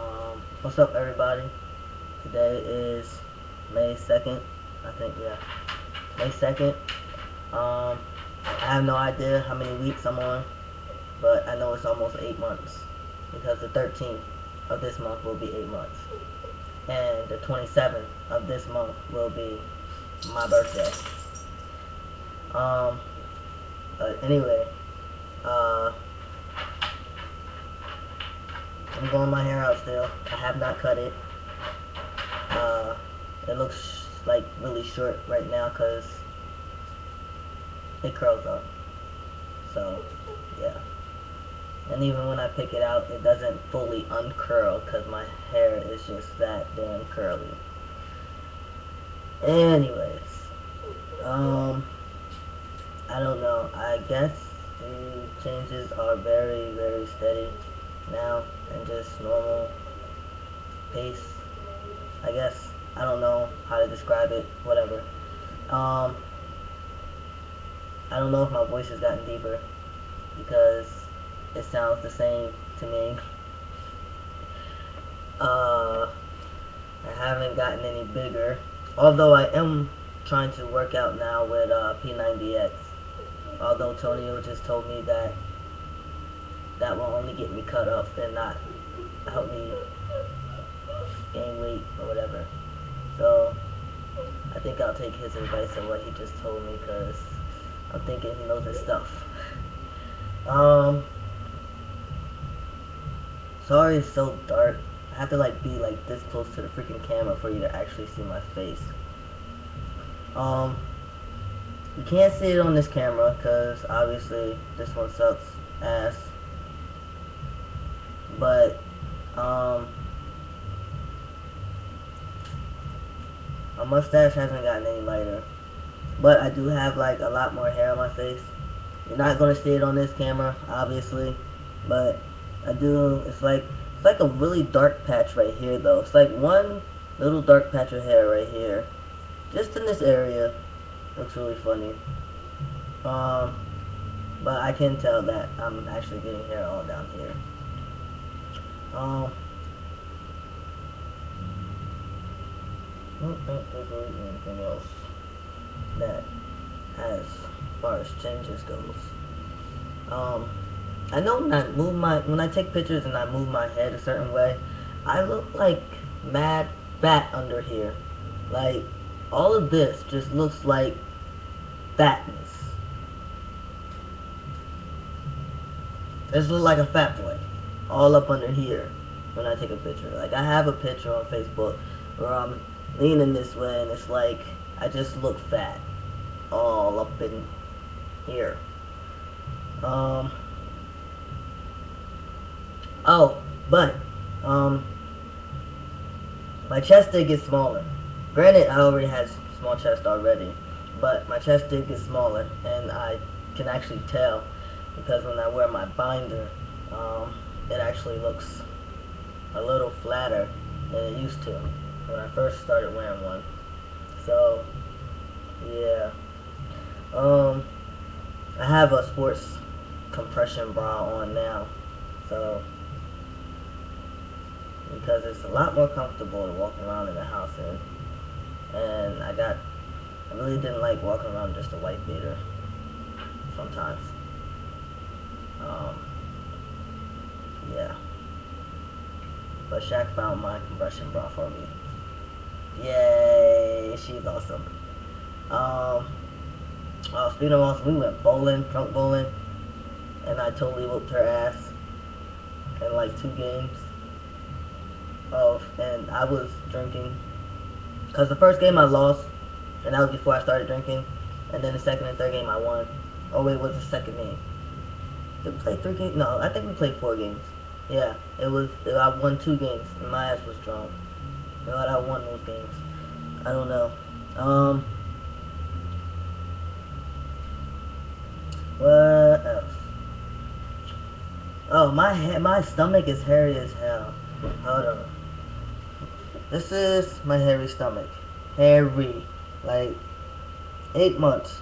Um, what's up, everybody? Today is May 2nd. I think, yeah. May 2nd. Um, I have no idea how many weeks I'm on, but I know it's almost eight months because the 13th of this month will be eight months. And the 27th of this month will be my birthday. Um, but anyway, uh, I'm growing my hair out still. I have not cut it. Uh, it looks like really short right now because it curls up. So, yeah. And even when I pick it out, it doesn't fully uncurl because my hair is just that damn curly. Anyways, um, I don't know. I guess the changes are very, very steady now and just normal pace. I guess I don't know how to describe it. Whatever. Um, I don't know if my voice has gotten deeper because it sounds the same to me. Uh, I haven't gotten any bigger, although I am trying to work out now with uh, P90X. Although Tonio just told me that that will only get me cut up and not help me gain weight or whatever. So I think I'll take his advice on what he just told me because I'm thinking he knows his stuff. Um, sorry it's so dark. I have to like be like this close to the freaking camera for you to actually see my face. Um, you can't see it on this camera because obviously this one sucks ass. But, um, my mustache hasn't gotten any lighter. But I do have like a lot more hair on my face. You're not gonna see it on this camera, obviously. But I do, it's like, it's like a really dark patch right here though. It's like one little dark patch of hair right here. Just in this area. Looks really funny. Um, but I can tell that I'm actually getting hair all down here. Um, I don't think there's really anything else that as far as changes goes. Um, I know when I move my, when I take pictures and I move my head a certain way, I look like mad fat under here. Like, all of this just looks like fatness. This looks like a fat boy all up under here when I take a picture. Like I have a picture on Facebook where I'm leaning this way and it's like I just look fat all up in here. Um Oh, but um my chest did get smaller. Granted I already had small chest already, but my chest did get smaller and I can actually tell because when I wear my binder um, it actually looks a little flatter than it used to when I first started wearing one. So, yeah. Um, I have a sports compression bra on now. So, because it's a lot more comfortable to walk around in the house in. And I got, I really didn't like walking around just a white beater sometimes. Um, yeah. But Shaq found my compression bra for me. Yay, she's awesome. Um, uh, speaking of awesome, we went bowling, drunk bowling, and I totally whooped her ass in like two games. Oh, and I was drinking. Because the first game I lost, and that was before I started drinking. And then the second and third game I won. Oh, wait, it was the second game. Did we play three games? No, I think we played four games. Yeah, it was. I won two games, and my ass was. But I won those games. I don't know. Um. What else? Oh, my my stomach is hairy as hell. Hold on. This is my hairy stomach. Hairy, like eight months.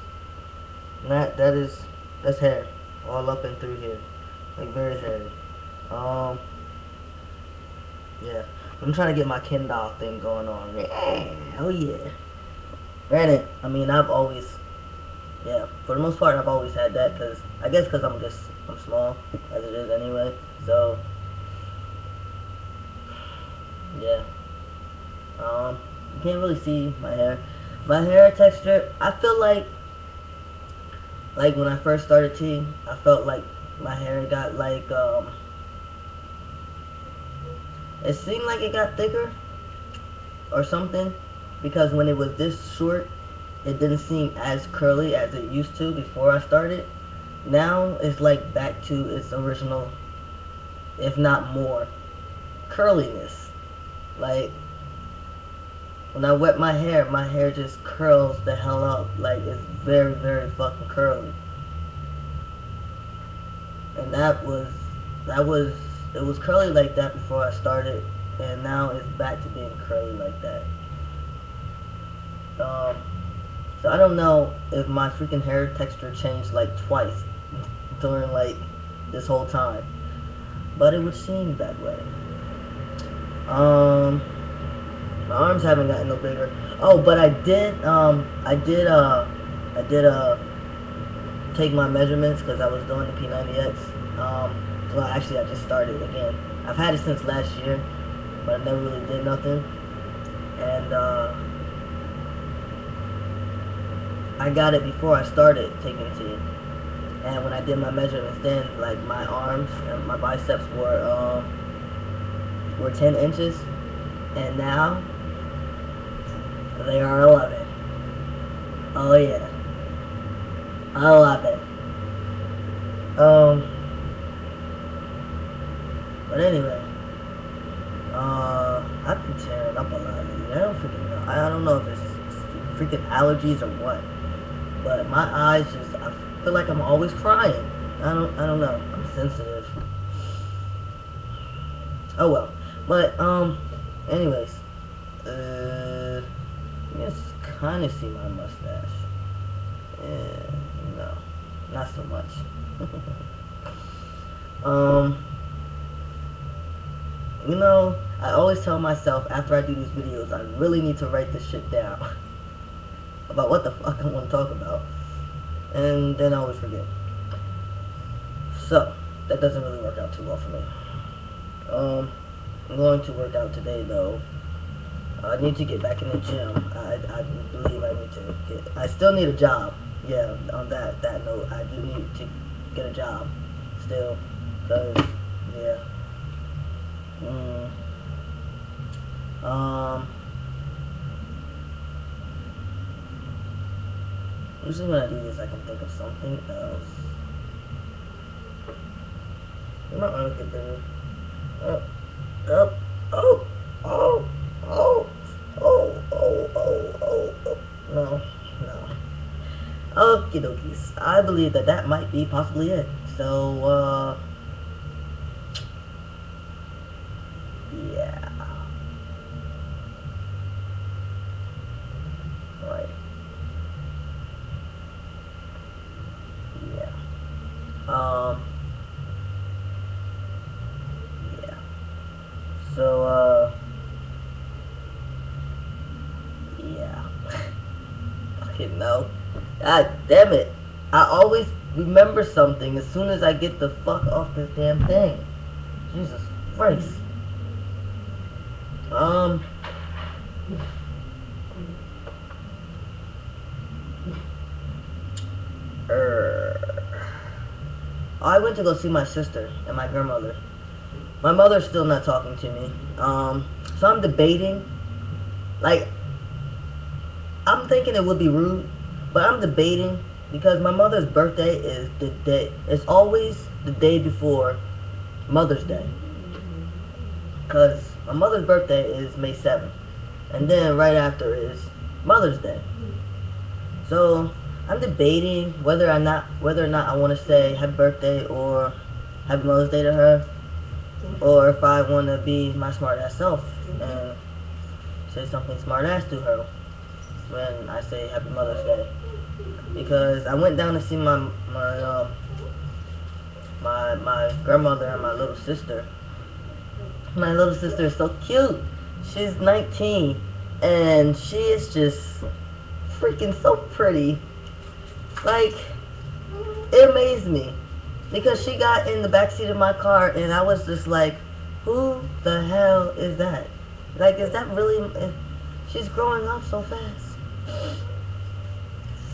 That that is that's hair all up and through here, like very hairy. Um, Yeah. I'm trying to get my Ken doll thing going on. Yeah. Oh yeah. Granted, I mean, I've always, yeah, for the most part, I've always had that because, I guess because I'm just, I'm small, as it is anyway. So, yeah. Um, you can't really see my hair. My hair texture, I feel like, like when I first started teeing, I felt like my hair got like, um, it seemed like it got thicker or something because when it was this short, it didn't seem as curly as it used to before I started. Now it's like back to its original, if not more, curliness. Like when I wet my hair, my hair just curls the hell up. Like it's very, very fucking curly. And that was, that was, it was curly like that before I started, and now it's back to being curly like that. Um, so I don't know if my freaking hair texture changed like twice during like this whole time. But it would seem that way. Um, my arms haven't gotten no bigger. Oh, but I did, um, I did, uh, I did, uh, take my measurements because I was doing the P90X. Um, well, actually, I just started again. I've had it since last year, but I never really did nothing. And, uh, I got it before I started taking T. And when I did my measurements then, like my arms and my biceps were um, were 10 inches. And now they are 11. Oh yeah. I love it. Um, but anyway, uh, I've been tearing up a lot. I don't freaking know. I don't know if it's freaking allergies or what. But my eyes just, I feel like I'm always crying. I don't, I don't know. I'm sensitive. Oh well. But, um, anyways. Uh, you just kind of see my mustache. Yeah, no. Not so much. um, you know, I always tell myself after I do these videos, I really need to write this shit down. about what the fuck I want to talk about. And then I always forget. So, that doesn't really work out too well for me. Um, I'm going to work out today though. I need to get back in the gym. I, I believe I need to get, I still need a job. Yeah, on that, that note, I do need to get a job still. Cause, yeah. Mm. Um, Usually when I do this, I can think of something else. Might want to get there. Up, up, oh, oh, oh, oh, oh, oh, oh, oh. No, no. Okie dokies. I believe that that might be possibly it. So, uh... Yeah. Right. Um, yeah. So, uh, yeah. No. God damn it. I always remember something as soon as I get the fuck off this damn thing. Jesus Christ. Um, Er, I went to go see my sister and my grandmother. My mother's still not talking to me. Um, so I'm debating. Like, I'm thinking it would be rude, but I'm debating because my mother's birthday is the day. It's always the day before Mother's Day. Because my mother's birthday is May 7th. And then right after is Mother's Day. So I'm debating whether or not whether or not I want to say happy birthday or happy Mother's Day to her, or if I want to be my smart ass self and say something smart ass to her when I say happy Mother's Day. Because I went down to see my my um, my my grandmother and my little sister My little sister is so cute. She's 19 and she is just freaking so pretty. Like, it amazed me because she got in the back seat of my car and I was just like, who the hell is that? Like, is that really? She's growing up so fast.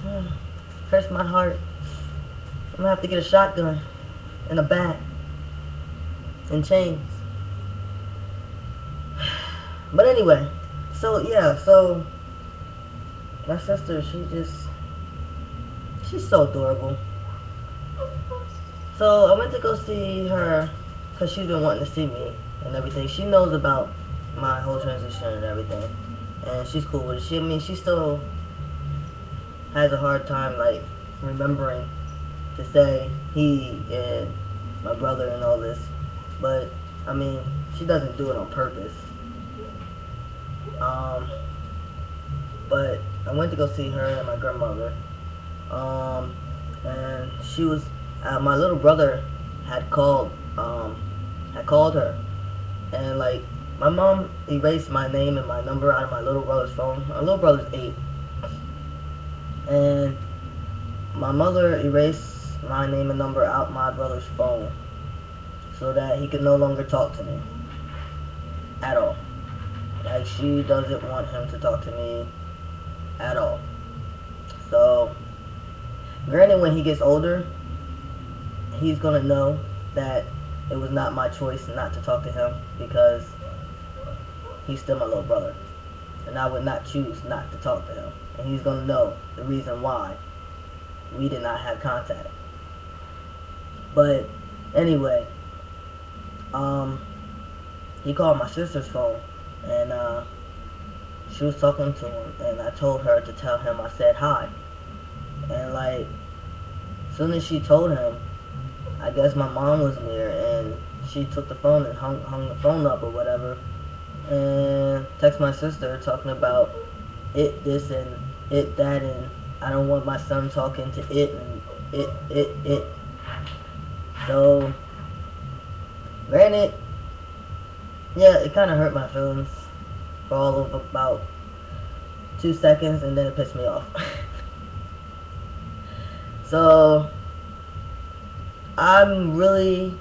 Hurts my heart. I'm gonna have to get a shotgun and a bat and chains. But anyway, so yeah, so my sister, she just, she's so adorable. So I went to go see her because she's been wanting to see me and everything. She knows about my whole transition and everything, and she's cool with it. She, I mean, she still has a hard time like remembering to say he and my brother and all this, but I mean, she doesn't do it on purpose. Um, but I went to go see her and my grandmother. Um, and she was, uh, my little brother had called, um, had called her. And like, my mom erased my name and my number out of my little brother's phone. My little brother's eight. And my mother erased my name and number out my brother's phone so that he could no longer talk to me at all. Like she doesn't want him to talk to me at all. So, granted, when he gets older, he's gonna know that it was not my choice not to talk to him because he's still my little brother. And I would not choose not to talk to him. And he's gonna know the reason why we did not have contact. But anyway, um, he called my sister's phone and uh, she was talking to him, and I told her to tell him I said hi. And like, as soon as she told him, I guess my mom was near, and she took the phone and hung hung the phone up or whatever, and text my sister talking about it this and it that, and I don't want my son talking to it and it it it. So, granted, yeah, it kind of hurt my feelings for all of about two seconds, and then it pissed me off. so, I'm really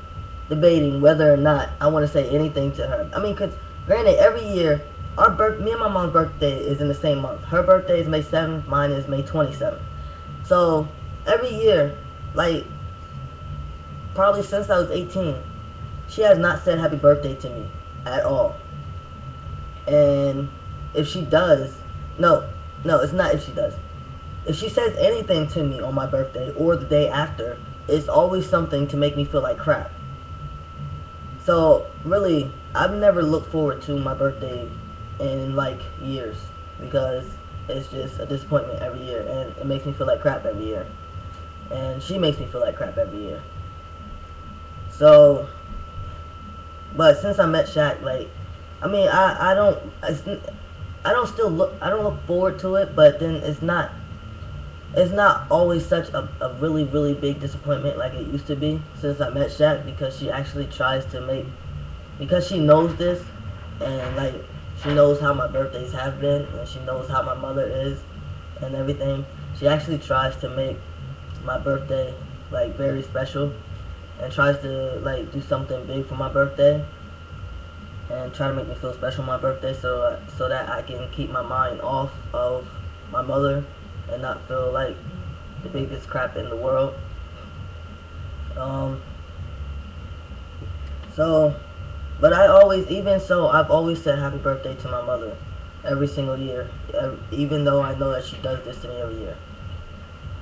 debating whether or not I want to say anything to her. I mean, because granted, every year, our birth, me and my mom's birthday is in the same month. Her birthday is May 7th, mine is May 27th. So, every year, like, probably since I was 18, she has not said happy birthday to me at all. And if she does, no, no, it's not if she does. If she says anything to me on my birthday or the day after, it's always something to make me feel like crap. So, really, I've never looked forward to my birthday in like years because it's just a disappointment every year and it makes me feel like crap every year. And she makes me feel like crap every year. So, but since I met Shaq, like, I mean, I I don't I don't still look I don't look forward to it, but then it's not it's not always such a, a really really big disappointment like it used to be since I met Shaq because she actually tries to make because she knows this and like she knows how my birthdays have been and she knows how my mother is and everything. She actually tries to make my birthday like very special and tries to like do something big for my birthday and try to make me feel special on my birthday so so that I can keep my mind off of my mother and not feel like the biggest crap in the world. Um so but I always even so I've always said happy birthday to my mother every single year even though I know that she does this to me every year.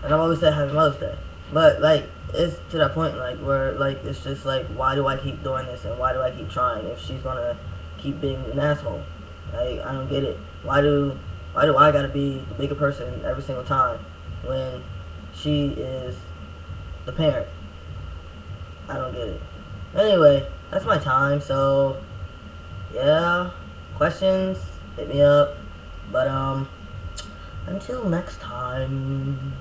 And I've always said happy Mother's Day. But like it's to that point like where like it's just like why do I keep doing this and why do I keep trying if she's gonna keep being an asshole? Like I don't get it. Why do why do I gotta be the bigger person every single time when she is the parent? I don't get it. Anyway, that's my time, so yeah. Questions, hit me up. But um until next time